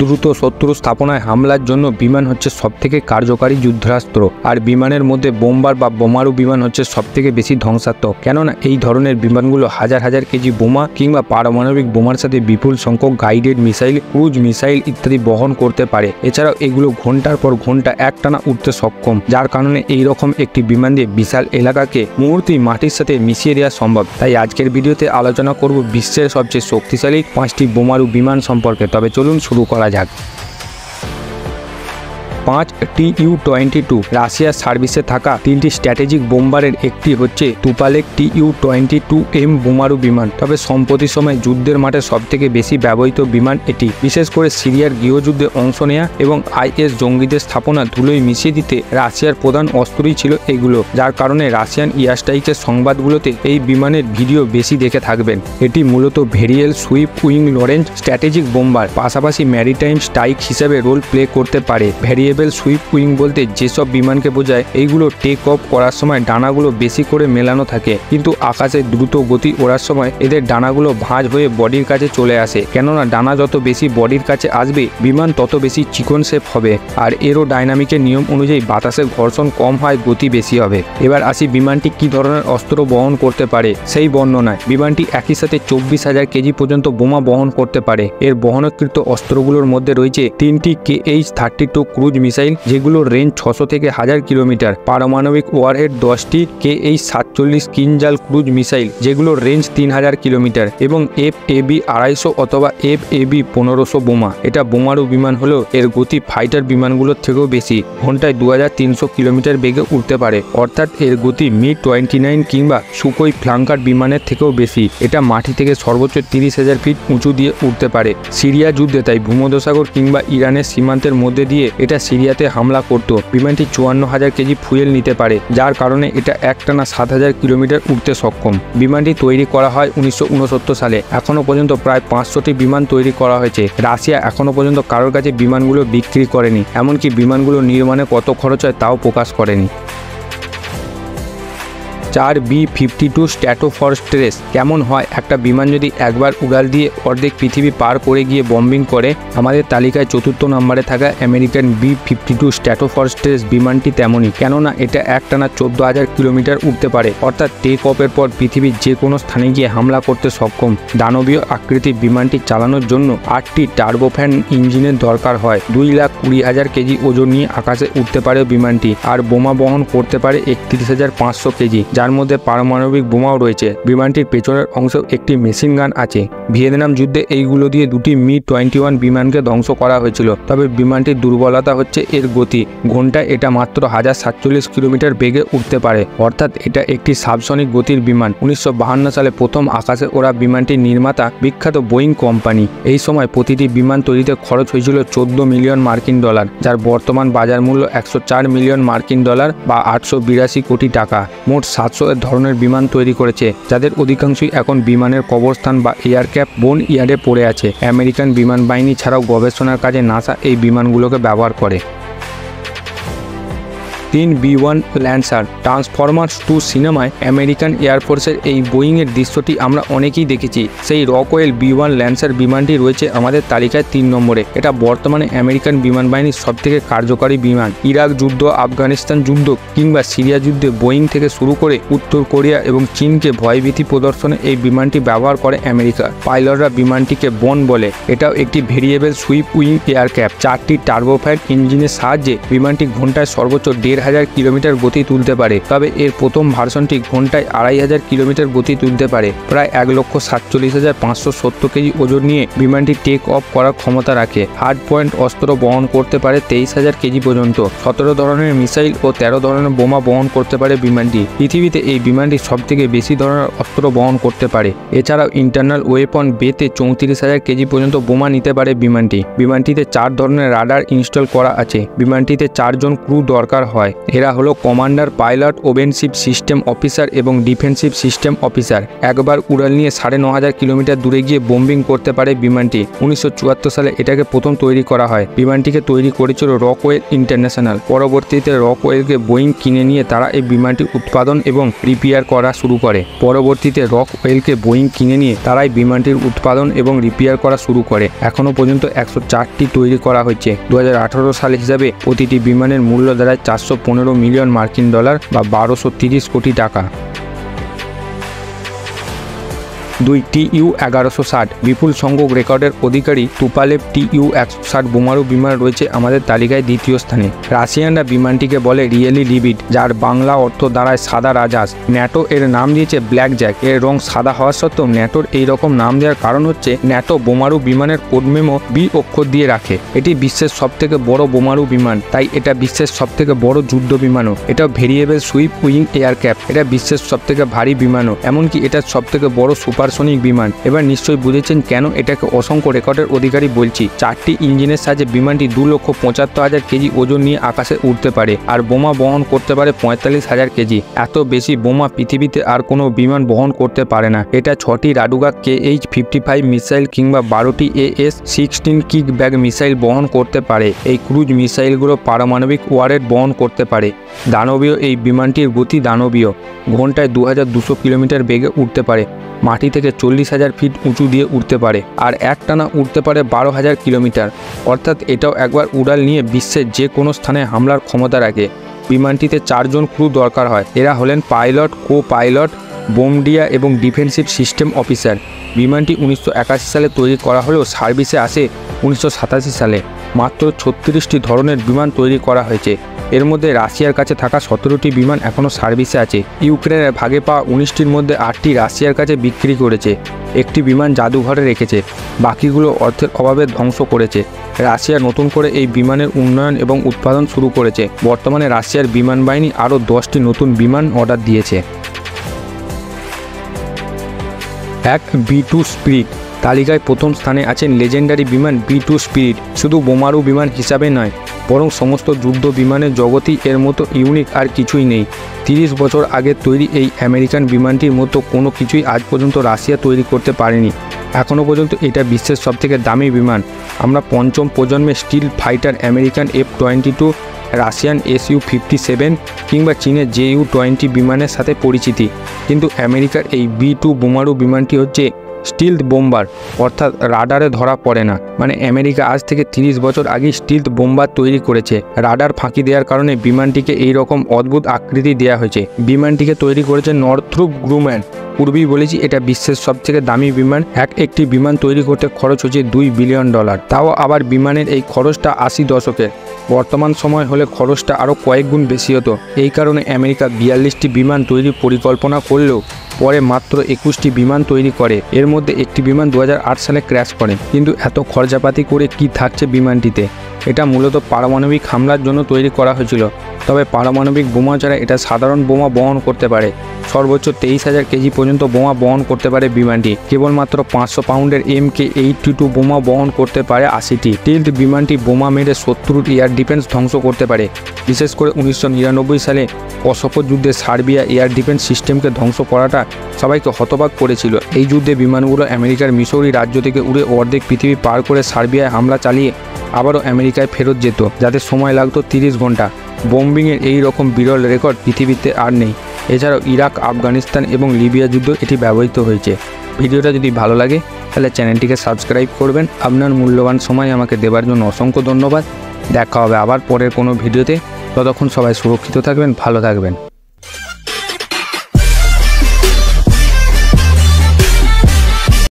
দ্রুত শত্রু স্থাপনায় হামলার জন্য বিমান হচ্ছে সবথেকে কার্যকারী যুদ্ধাস্ত্র। আর বিমানের মধ্যে বোম্বার বা বোমারু বিমান হচ্ছে সবথেকে বেশি ধ্বংসাত্মক। কেননা এই ধরনের বিমানগুলো হাজার হাজার কেজি বোমা কিংবা পারমাণবিক বোমার সাথে বিপুল সংখ্যক গাইডেড মিসাইল, ক্রুজ মিসাইল ইত্যাদি বহন করতে পারে। এছাড়াও এগুলো ঘণ্টার পর ঘণ্টা একটানা উঠতে সক্ষম, যার কারণে এই রকম একটি বিমান দিয়ে বিশাল এলাকাকে মুহূর্তেই মাটির সাথে মিশিয়ে দেওয়া সম্ভব। তাই আজকের ভিডিওতে আলোচনা করব বিশ্বের সবচেয়ে শক্তিশালী পাঁচটি বোমারু বিমান সম্পর্কে। তবে চলুন শুরু করা चला जाए পাঁচ টি ইউ টোয়েন্টি টু রাশিয়ার সার্ভিসে থাকা তিনটি স্ট্র্যাটেজিক বোম্বারের একটি হচ্ছে Tupolev T U twenty two M বোমারু বিমান। তবে সম্প্রতি সময় যুদ্ধের মাঠে সবথেকে বেশি ব্যবহৃত বিমান এটি। বিশেষ করে সিরিয়ার গৃহযুদ্ধে অংশ নেয়া এবং আইএস জঙ্গিদের স্থাপনা ধুলোয় মিশিয়ে দিতে রাশিয়ার প্রধান অস্ত্রই ছিল এগুলো, যার কারণে রাশিয়ান ইয়ারস্ট্রাইকের সংবাদগুলোতে এই বিমানের ভিডিও বেশি দেখে থাকবেন। এটি মূলত ভেরিয়েল sweep wing long range strategic bomber, পাশাপাশি ম্যারিটাইম স্ট্রাইক হিসেবে রোল প্লে করতে পারে। ভেরিয়েবল সুইপ উইং বলতে যেসব বিমানকে বোঝায়, এইগুলো টেক অফ করার সময় ডানাগুলো বেশি করে মেলানো থাকে। কিন্তু আকাশে দ্রুত গতি ওড়ার সময় এদের ডানাগুলো ভাঁজ হয়ে বডির কাছে চলে আসে। কেননা ডানা যত বেশি বডির কাছে আসবে, বিমান তত বেশি চিকন শেপ হবে। আর এরো ডাইনামিকের নিয়ম অনুযায়ী বাতাসের ঘর্ষণ কম হয়, গতি বেশি হবে। এবার আসি বিমানটি কি ধরনের অস্ত্র বহন করতে পারে? সেই বর্ণনায় বিমানটি একই সাথে চব্বিশ হাজার কেজি পর্যন্ত বোমা বহন করতে পারে। এর বহনকৃত অস্ত্রগুলোর মধ্যে রয়েছে তিনটি K H thirty two cruise missile যেগুলোর রেঞ্জ ছশো থেকে হাজার কিলোমিটার। পারমাণবিক ওয়ারহেড দশটি কে এইচ সাতচল্লিশ কিনজাল ক্রুজ মিসাইল যেগুলোর রেঞ্জ তিন হাজার কিলোমিটার, এবং এফ এ বি আড়াইশো অথবা এফ এ বি পনেরোশো বোমা। এটা বোমারু বিমান হলেও এর গতি ফাইটার বিমানগুলোর থেকেও বেশি, ঘন্টায় দু হাজার তিনশো কিলোমিটার বেগে উঠতে পারে। অর্থাৎ এর গতি মি টোয়েন্টি নাইন কিংবা সুকোই ফ্লাঙ্কার বিমানের থেকেও বেশি। এটা মাটি থেকে সর্বোচ্চ তিরিশ হাজার ফিট উঁচু দিয়ে উঠতে পারে। সিরিয়া যুদ্ধে তাই ভূমধ্যসাগর কিংবা ইরানের সীমান্তের মধ্যে দিয়ে এটা সিরিয়াতে হামলা করত। বিমানটি চুয়ান্ন হাজার কেজি ফুয়েল নিতে পারে, যার কারণে এটা একটানা সাত হাজার কিলোমিটার উঠতে সক্ষম। বিমানটি তৈরি করা হয় উনিশশো উনসত্তর সালে। এখনও পর্যন্ত প্রায় পাঁচশোটি বিমান তৈরি করা হয়েছে। রাশিয়া এখনও পর্যন্ত কারোর কাছে বিমানগুলো বিক্রি করেনি, এমনকি বিমানগুলো নির্মাণে কত খরচ হয় তাও প্রকাশ করেনি। চার বি ফিফটি টু স্ট্র্যাটোফরস্ট্রেস কেমন হয়? একটা বিমান যদি একবার উড়াল দিয়ে অর্ধেক পৃথিবী পার করে গিয়ে বম্বিং করে, আমাদের তালিকায় চতুর্থ নম্বরে থাকা American B fifty two Stratofortress বিমানটি তেমনই। কেননা, এটা একটানা চোদ্দ হাজার কিলোমিটার উঠতে পারে। অর্থাৎ টেক অফের পর পৃথিবীর যে কোনো স্থানে গিয়ে হামলা করতে সক্ষম। দানবীয় আকৃতির বিমানটি চালানোর জন্য আটটি টার্বোফ্যান ইঞ্জিনের দরকার হয়। দুই লাখ কুড়ি হাজার কেজি ওজন নিয়ে আকাশে উঠতে পারে বিমানটি। আর বোমা বহন করতে পারে একত্রিশ হাজার পাঁচশো কেজি। যার মধ্যে পারমাণবিক বোমাও রয়েছে। বিমানটির পেছনের অংশ একটি মেশিন গান আছে। ভিয়েতনাম যুদ্ধে এইগুলো দিয়ে দুটি মি টোয়েন্টি ওয়ান বিমানকে ধ্বংস করা হয়েছিল। তবে বিমানটির দুর্বলতা হচ্ছে এর গতি। ঘন্টায় এটা মাত্র হাজার সাতচল্লিশ কিলোমিটার বেগে উঠতে পারে। অর্থাৎ এটা একটি সাবসনিক গতির বিমান। উনিশশো সালে প্রথম আকাশে ওরা বিমানটির নির্মাতা বিখ্যাত বোয়িং কোম্পানি। এই সময় প্রতিটি বিমান তৈরিতে খরচ হয়েছিল চোদ্দ মিলিয়ন মার্কিন ডলার, যার বর্তমান বাজার মূল্য একশো চার মিলিয়ন মার্কিন ডলার বা আটশো বিরাশি কোটি টাকা। মোট সাতশো ধরনের বিমান তৈরি করেছে, যাদের অধিকাংশই এখন বিমানের কবরস্থান বা এয়ারক্যাপ বোন ইয়ার্ডে পড়ে আছে। আমেরিকান বিমান বাহিনী ছাড়াও গবেষণার কাজে নাসা এই বিমানগুলোকে ব্যবহার করে। তিন B one Lancer, Transformers two সিনেমায় আমেরিকান এয়ারফোর্সের এই বোয়িংয়ের দৃশ্যটি আমরা অনেকেই দেখেছি। সেই রকওয়েল বি ওয়ান ল্যান্সার বিমানটি রয়েছে আমাদের তালিকায় তিন নম্বরে। এটা বর্তমানে আমেরিকান বিমান বাহিনীর সবথেকে কার্যকারী বিমান। ইরাক যুদ্ধ, আফগানিস্তান যুদ্ধ কিংবা সিরিয়া যুদ্ধে বোয়িং থেকে শুরু করে উত্তর কোরিয়া এবং চীনকে ভয়ভীতি প্রদর্শনে এই বিমানটি ব্যবহার করে আমেরিকা। পাইলটরা বিমানটিকে বন বলে। এটাও একটি ভেরিয়েবল সুইপ উইং এয়ারক্যাপ চারটি টার্বোফ্যান ইঞ্জিনের সাহায্যে বিমানটি ঘন্টায় সর্বোচ্চ দেড় হাজার কিলোমিটার গতি তুলতে পারে। তবে এর প্রথম ভার্সনটি ঘন্টায় আড়াই হাজার কিলোমিটার গতি তুলতে পারে। প্রায় এক লক্ষ সাতচল্লিশ হাজার পাঁচশো সত্তর কেজি ওজন নিয়ে বিমানটি টেক অফ করার ক্ষমতা রাখে। হার্ড পয়েন্ট অস্ত্র বহন করতে পারে তেইশ হাজার কেজি পর্যন্ত। সতেরো ধরনের মিসাইল ও তেরো ধরনের বোমা বহন করতে পারে বিমানটি। পৃথিবীতে এই বিমানটি সবথেকে বেশি ধরনের অস্ত্র বহন করতে পারে। এছাড়াও ইন্টারনাল ওয়েপন বেতে চৌত্রিশ হাজার কেজি পর্যন্ত বোমা নিতে পারে বিমানটি। বিমানটিতে চার ধরনের রাডার ইনস্টল করা আছে। বিমানটিতে চারজন ক্রু দরকার হয়। এরা হলো কমান্ডার, পাইলট ওভেনশিপ সিস্টেম অফিসার এবং ডিফেন্সিভ সিস্টেম অফিসার। একবার উড়াল নিয়ে সাড়ে ন হাজার কিলোমিটার দূরে গিয়ে বোম্বিং করতে পারে বিমানটি। উনিশশো চুয়াত্তর সালে এটাকে প্রথম তৈরি করা হয়। বিমানটিকে তৈরি করেছিল রকওয়েল ইন্টারন্যাশনাল। পরবর্তীতে রকওয়েলকে বোয়িং কিনে নিয়ে তারা এই বিমানটি উৎপাদন এবং রিপেয়ার করা শুরু করে। পরবর্তীতে রকওয়েলকে বোয়িং কিনে নিয়ে তারাই বিমানটির উৎপাদন এবং রিপেয়ার করা শুরু করে। এখনও পর্যন্ত একশো চারটি তৈরি করা হয়েছে। দু সাল হিসাবে প্রতিটি বিমানের মূল্য দাঁড়ায় চারশো পনেরো মিলিয়ন মার্কিন ডলার বা বারোশো তিরিশ কোটি টাকা। দুই টিইউ এগারোশো ষাট। বিপুল সংখ্যক রেকর্ডের অধিকারী তুপালেভ টিইউ একশো ষাট বোমারু বিমান রয়েছে আমাদের তালিকায় দ্বিতীয় স্থানে। রাশিয়ানরা বিমানটিকে বলে রিয়েলি লিবিড, যার বাংলা অর্থ দাঁড়ায় সাদা রাজাস। ন্যাটো এর নাম দিয়েছে ব্ল্যাক জ্যাক এর রং সাদা হওয়া সত্ত্বেও ন্যাটোর এই রকম নাম দেওয়ার কারণ হচ্ছে ন্যাটো বোমারু বিমানের কোডমেমো বি অক্ষর দিয়ে রাখে। এটি বিশ্বের সবথেকে বড় বোমারু বিমান, তাই এটা বিশ্বের সবথেকে বড় যুদ্ধ বিমানও। এটা ভেরিয়েবল সুইপ উইং এয়ারক্রাফট এটা বিশ্বের সবথেকে ভারী বিমানও, এমনকি এটা সবথেকে বড় সুপারসনিক বিমান। এবার নিশ্চয়ই বুঝেছেন কেন এটাকে অসংখ্য রেকর্ডের অধিকারী বলছি। চারটি ইঞ্জিনের সাহায্যে বিমানটি দু লক্ষ পঁচাত্তর হাজার কেজি ওজন নিয়ে আকাশে উঠতে পারে আর বোমা বহন করতে পারে পঁয়তাল্লিশ হাজার কেজি। এত বেশি বোমা পৃথিবীতে আর কোনো বিমান বহন করতে পারে না। এটা ছটি Raduga K H fifty five missile কিংবা বারোটি A S sixteen Kickback missile বহন করতে পারে। এই ক্রুজ মিসাইলগুলো পারমাণবিক ওয়ারেট বহন করতে পারে। দানবীয় এই বিমানটির গতি দানবীয়। ঘন্টায় দু কিলোমিটার বেগে উঠতে পারে। মাটি থেকে চল্লিশ হাজার ফিট উঁচু দিয়ে উঠতে পারে আর একটানা উঠতে পারে বারো হাজার কিলোমিটার। অর্থাৎ এটাও একবার উড়াল নিয়ে বিশ্বের যে কোনো স্থানে হামলার ক্ষমতা রাখে। বিমানটিতে চারজন ক্রু দরকার হয়। এরা হলেন পাইলট কো পাইলট বোমডিয়া এবং ডিফেন্সিভ সিস্টেম অফিসার। বিমানটি উনিশশো একাশি সালে তৈরি করা হলেও সার্ভিসে আসে উনিশশো সাতাশি সালে। মাত্র ছত্রিশটি ধরনের বিমান তৈরি করা হয়েছে। এর মধ্যে রাশিয়ার কাছে থাকা সতেরোটি বিমান এখনও সার্ভিসে আছে। ইউক্রেনের ভাগে পাওয়া উনিশটির মধ্যে আটটি রাশিয়ার কাছে বিক্রি করেছে। একটি বিমান জাদুঘরে রেখেছে। বাকিগুলো অর্থের অভাবে ধ্বংস করেছে। রাশিয়া নতুন করে এই বিমানের উন্নয়ন এবং উৎপাদন শুরু করেছে। বর্তমানে রাশিয়ার বিমান বাহিনী আরও দশটি নতুন বিমান অর্ডার দিয়েছে। এক বি টু স্পিরিট। তালিকায় প্রথম স্থানে আছেন লেজেন্ডারি বিমান বি টু স্পিরিট। শুধু বোমারু বিমান হিসাবে নয়, বরং সমস্ত যুদ্ধ বিমানের জগতেই এর মতো ইউনিক আর কিছুই নেই। তিরিশ বছর আগে তৈরি এই আমেরিকান বিমানটির মতো কোনো কিছুই আজ পর্যন্ত রাশিয়া তৈরি করতে পারেনি। এখনও পর্যন্ত এটা বিশ্বের সবথেকে দামি বিমান। আমরা পঞ্চম প্রজন্মের stealth fighter American F twenty two, Russian S U fifty seven, কিংবা চীনের জে ইউ টোয়েন্টি বিমানের সাথে পরিচিতি। কিন্তু আমেরিকার এই বি টু বোমারু বিমানটি হচ্ছে স্টিলথ বোম্বার, অর্থাৎ রাডারে ধরা পড়ে না। মানে আমেরিকা আজ থেকে তিরিশ বছর আগে স্টিলথ বোম্বার তৈরি করেছে। রাডার ফাঁকি দেওয়ার কারণে বিমানটিকে এই রকম অদ্ভুত আকৃতি দেওয়া হয়েছে। বিমানটিকে তৈরি করেছে নর্থ্রুপ গ্রুম্যান। পূর্বেই বলেছি, এটা বিশ্বের সবথেকে দামি বিমান। এক একটি বিমান তৈরি করতে খরচ হচ্ছে দুই বিলিয়ন ডলার। তাও আবার বিমানের এই খরচটা আশি দশকের। বর্তমান সময় হলে খরচটা আরও কয়েক গুণ বেশি হতো। এই কারণে আমেরিকা বিয়াল্লিশটি বিমান তৈরির পরিকল্পনা করলেও পরে মাত্র একুশটি বিমান তৈরি করে। এর মধ্যে একটি বিমান দু হাজার আট সালে ক্র্যাশ করে। কিন্তু এত খরচাপাতি করে কি থাকছে বিমানটিতে? এটা মূলত পারমাণবিক হামলার জন্য তৈরি করা হয়েছিল। তবে পারমাণবিক বোমা ছাড়া এটা সাধারণ বোমা বহন করতে পারে। সর্বোচ্চ তেইশ হাজার কেজি পর্যন্ত বোমা বহন করতে পারে বিমানটি। কেবলমাত্র পাঁচশো পাউন্ডের এম কে এইটটি টু বোমা বহন করতে পারে আশিটি। টিল্ড বিমানটি বোমা মেরে শত্রুর এয়ার ডিফেন্স ধ্বংস করতে পারে। বিশেষ করে উনিশশো নিরানব্বই সালে অসফল যুদ্ধে সার্বিয়া এয়ার ডিফেন্স সিস্টেমকে ধ্বংস করাটা সবাইকে হতবাক করেছিল। এই যুদ্ধে বিমানগুলো আমেরিকার মিসৌরি রাজ্য থেকে উড়ে অর্ধেক পৃথিবী পার করে সার্বিয়ায় হামলা চালিয়ে আবারও আমেরিকায় ফেরত যেত, যাতে সময় লাগতো তিরিশ ঘণ্টা। বোম্বিংয়ের এই রকম বিরল রেকর্ড পৃথিবীতে আর নেই। এছাড়াও ইরাক, আফগানিস্তান এবং লিবিয়া যুদ্ধ এটি ব্যবহৃত হয়েছে। ভিডিওটা যদি ভালো লাগে, তাহলে চ্যানেলটিকে সাবস্ক্রাইব করবেন। আপনার মূল্যবান সময় আমাকে দেবার জন্য অসংখ্য ধন্যবাদ। দেখা হবে আবার পরের কোনো ভিডিওতে। ততক্ষণ সবাই সুরক্ষিত থাকবেন, ভালো থাকবেন।